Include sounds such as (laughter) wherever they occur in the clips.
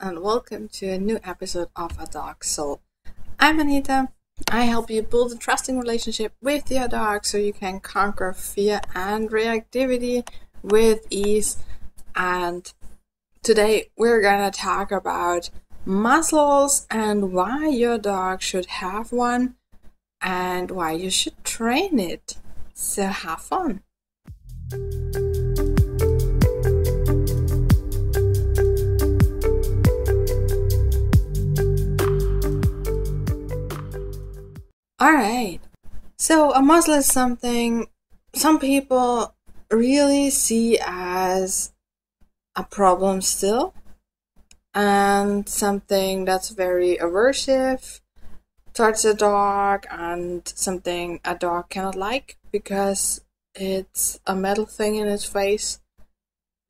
and welcome to a new episode of A Dog Soul. I'm Anita. I help you build a trusting relationship with your dog so you can conquer fear and reactivity with ease. And today we're gonna talk about muzzles and why your dog should have one and why you should train it. So have fun. Alright. So a muzzle is something some people really see as a problem still and something that's very aversive towards a dog and something a dog cannot like because it's a metal thing in its face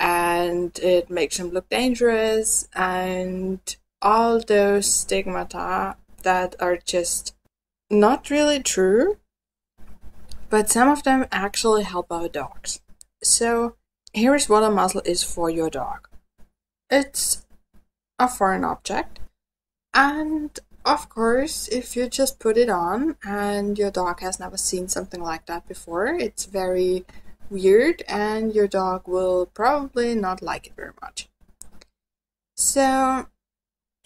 and it makes him look dangerous and all those stigmata that are just not really true, but some of them actually help our dogs. So, here is what a muzzle is for your dog it's a foreign object, and of course, if you just put it on and your dog has never seen something like that before, it's very weird and your dog will probably not like it very much. So,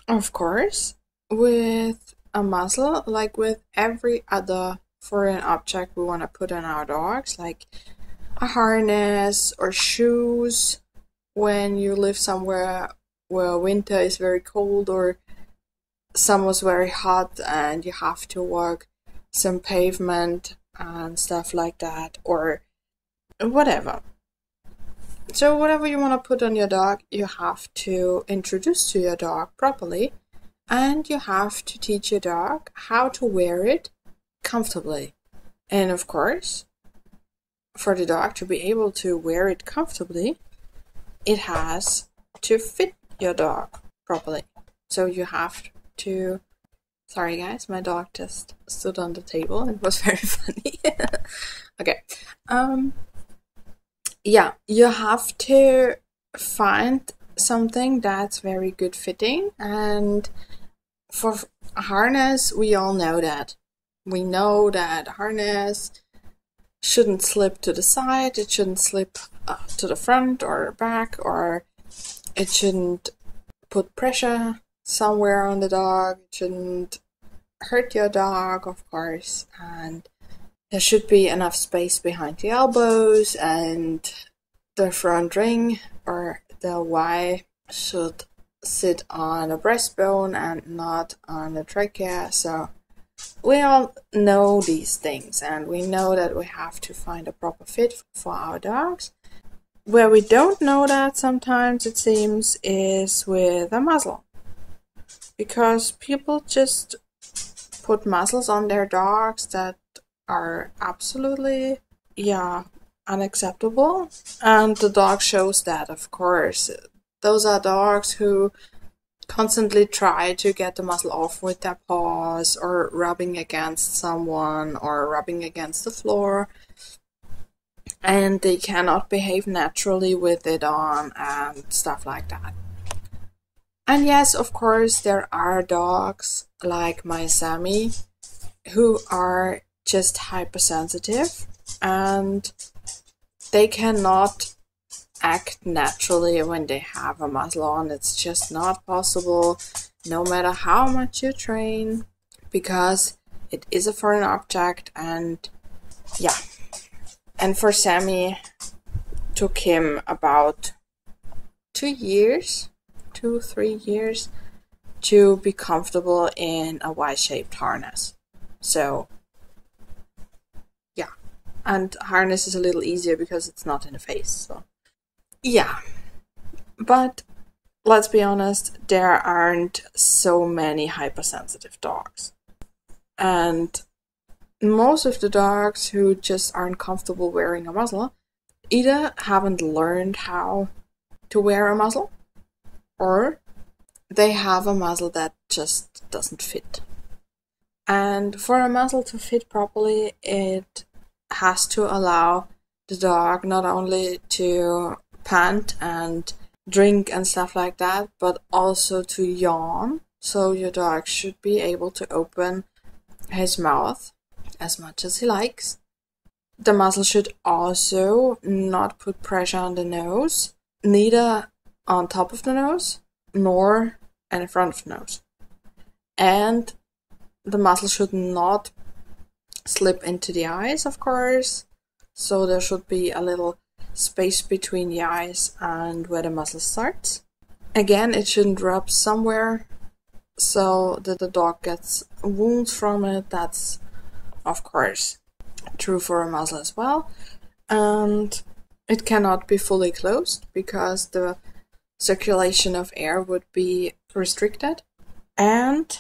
of course, with a muzzle, like with every other foreign object we want to put on our dogs, like a harness or shoes when you live somewhere where winter is very cold or summer's very hot and you have to walk some pavement and stuff like that or whatever. So whatever you want to put on your dog, you have to introduce to your dog properly and you have to teach your dog how to wear it comfortably. And of course, for the dog to be able to wear it comfortably, it has to fit your dog properly. So you have to. Sorry, guys, my dog just stood on the table. It was (laughs) very funny. (laughs) okay. Um. Yeah, you have to find something that's very good fitting and for harness, we all know that. We know that harness shouldn't slip to the side, it shouldn't slip uh, to the front or back, or it shouldn't put pressure somewhere on the dog, it shouldn't hurt your dog, of course, and there should be enough space behind the elbows, and the front ring or the Y should sit on a breastbone and not on the trachea. So we all know these things and we know that we have to find a proper fit for our dogs. Where we don't know that sometimes it seems is with a muzzle. Because people just put muzzles on their dogs that are absolutely, yeah, unacceptable. And the dog shows that, of course. Those are dogs who constantly try to get the muzzle off with their paws or rubbing against someone or rubbing against the floor and they cannot behave naturally with it on and stuff like that. And yes, of course, there are dogs like my Sammy who are just hypersensitive and they cannot act naturally when they have a muzzle on. It's just not possible, no matter how much you train, because it is a foreign object, and yeah. And for Sammy, took him about two years, two three years, to be comfortable in a Y-shaped harness. So yeah, and harness is a little easier because it's not in the face. So yeah. But let's be honest, there aren't so many hypersensitive dogs. And most of the dogs who just aren't comfortable wearing a muzzle either haven't learned how to wear a muzzle or they have a muzzle that just doesn't fit. And for a muzzle to fit properly, it has to allow the dog not only to pant and drink and stuff like that, but also to yawn. So your dog should be able to open his mouth as much as he likes. The muzzle should also not put pressure on the nose, neither on top of the nose nor in front of the nose. And the muzzle should not slip into the eyes, of course. So there should be a little space between the eyes and where the muzzle starts. Again, it shouldn't rub somewhere so that the dog gets wounds from it. That's, of course, true for a muzzle as well. And it cannot be fully closed because the circulation of air would be restricted. And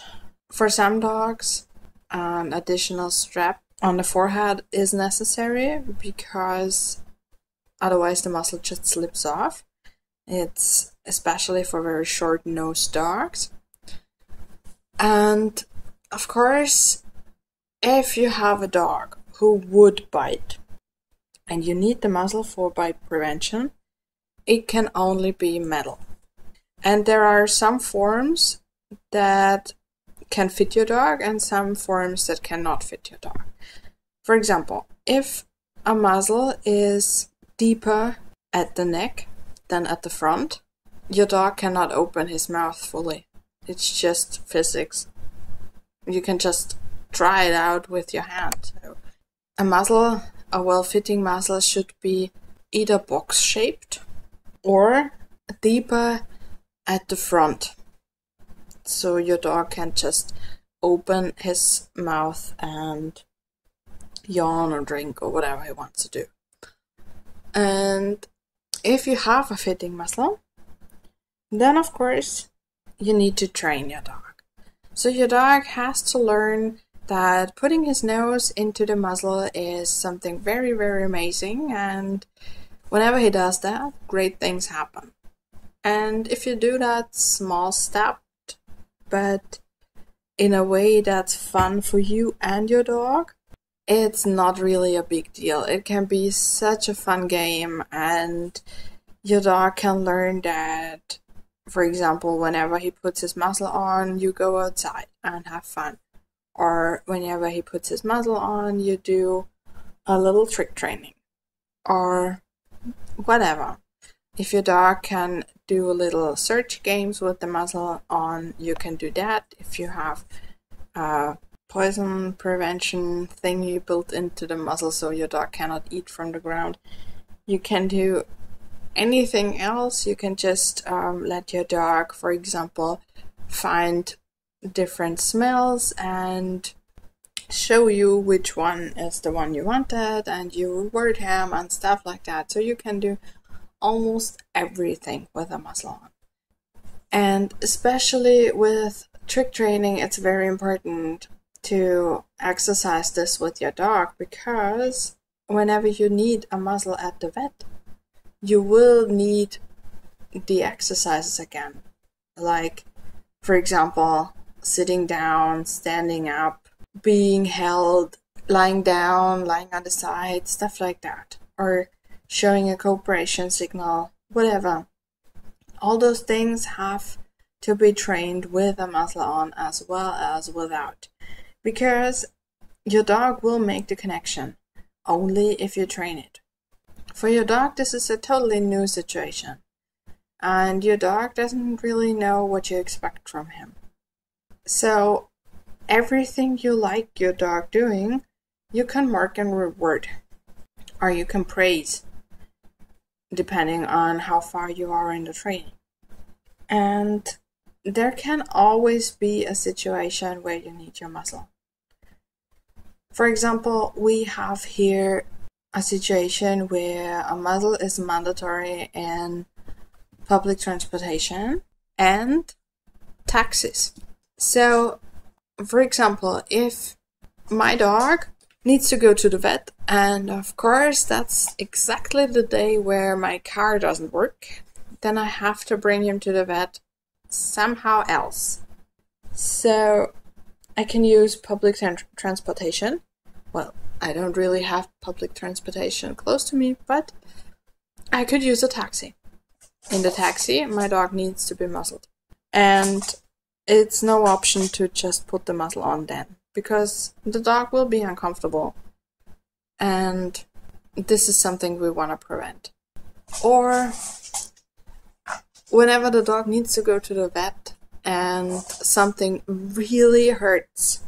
for some dogs, an additional strap on the forehead is necessary because otherwise the muzzle just slips off. It's especially for very short nosed dogs. And of course, if you have a dog who would bite and you need the muzzle for bite prevention, it can only be metal. And there are some forms that can fit your dog and some forms that cannot fit your dog. For example, if a muzzle is deeper at the neck than at the front, your dog cannot open his mouth fully. It's just physics. You can just try it out with your hand. A muzzle, a well fitting muzzle, should be either box shaped or deeper at the front. So your dog can just open his mouth and yawn or drink or whatever he wants to do. And if you have a fitting muzzle, then of course you need to train your dog. So your dog has to learn that putting his nose into the muzzle is something very, very amazing, and whenever he does that, great things happen. And if you do that small step, but in a way that's fun for you and your dog, it's not really a big deal. It can be such a fun game, and your dog can learn that, for example, whenever he puts his muzzle on, you go outside and have fun. Or whenever he puts his muzzle on, you do a little trick training. Or whatever. If your dog can do a little search games with the muzzle on, you can do that. If you have uh, poison prevention thing you built into the muzzle so your dog cannot eat from the ground. You can do anything else. You can just um, let your dog, for example, find different smells and show you which one is the one you wanted and you reward him and stuff like that. So you can do almost everything with a muzzle on. And especially with trick training, it's very important to exercise this with your dog because whenever you need a muzzle at the vet, you will need the exercises again. Like, for example, sitting down, standing up, being held, lying down, lying on the side, stuff like that. Or showing a cooperation signal, whatever. All those things have to be trained with a muzzle on as well as without because your dog will make the connection only if you train it. For your dog, this is a totally new situation, and your dog doesn't really know what you expect from him. So, everything you like your dog doing, you can mark and reward, or you can praise, depending on how far you are in the training. And there can always be a situation where you need your muzzle. For example, we have here a situation where a muzzle is mandatory in public transportation and taxis. So, for example, if my dog needs to go to the vet, and of course, that's exactly the day where my car doesn't work, then I have to bring him to the vet somehow else. So, I can use public transportation well, I don't really have public transportation close to me, but I could use a taxi. in the taxi, my dog needs to be muzzled. And it's no option to just put the muzzle on then because the dog will be uncomfortable. And this is something we want to prevent. Or whenever the dog needs to go to the vet and something really hurts,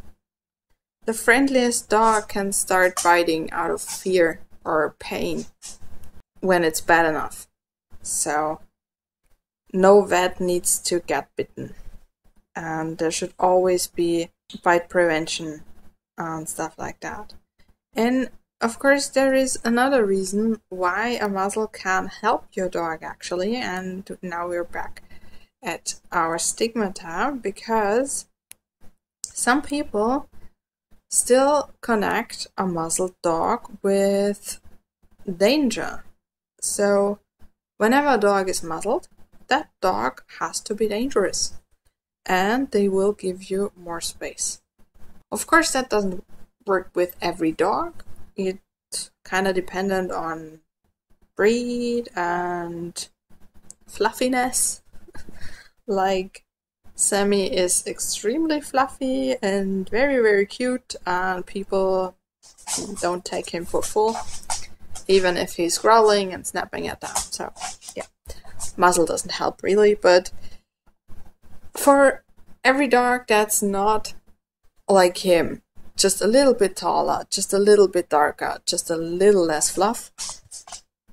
the friendliest dog can start biting out of fear or pain when it's bad enough. So, no vet needs to get bitten. And there should always be bite prevention and stuff like that. And of course, there is another reason why a muzzle can help your dog actually, and now we're back at our stigmata because some people still connect a muzzled dog with danger. So, whenever a dog is muzzled, that dog has to be dangerous and they will give you more space. Of course, that doesn't work with every dog. It's kind of dependent on breed and fluffiness. (laughs) like, Sammy is extremely fluffy and very, very cute, and people don't take him for full, even if he's growling and snapping at them. So, yeah, muzzle doesn't help really, but for every dog that's not like him, just a little bit taller, just a little bit darker, just a little less fluff,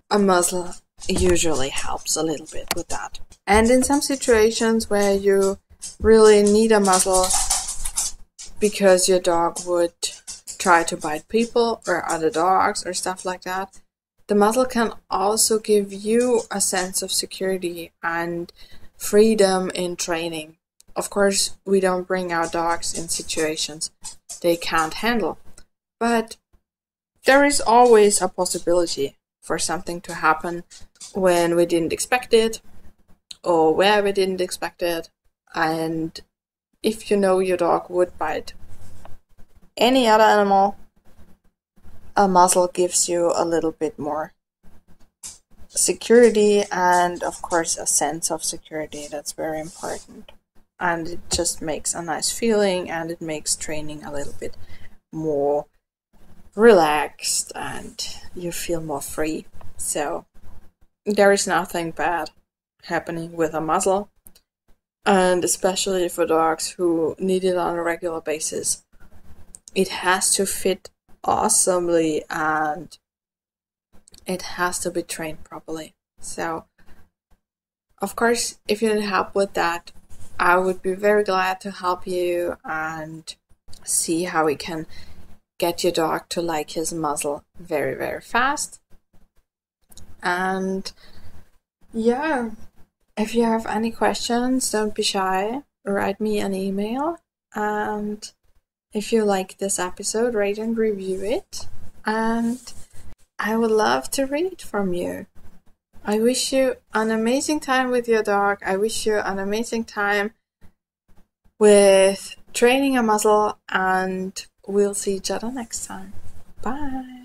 a muzzle usually helps a little bit with that. And in some situations where you really need a muzzle because your dog would try to bite people or other dogs or stuff like that, the muzzle can also give you a sense of security and freedom in training. Of course, we don't bring our dogs in situations they can't handle, but there is always a possibility for something to happen when we didn't expect it or where we didn't expect it. And if you know your dog would bite. Any other animal, a muzzle gives you a little bit more security and of course a sense of security. That's very important. And it just makes a nice feeling and it makes training a little bit more relaxed and you feel more free. So there is nothing bad happening with a muzzle and especially for dogs who need it on a regular basis it has to fit awesomely and it has to be trained properly. So, of course, if you need help with that, I would be very glad to help you and see how we can get your dog to like his muzzle very, very fast. And yeah, if you have any questions, don't be shy. Write me an email. And if you like this episode, rate and review it. And I would love to read from you. I wish you an amazing time with your dog. I wish you an amazing time with training a muzzle, and we'll see each other next time. Bye.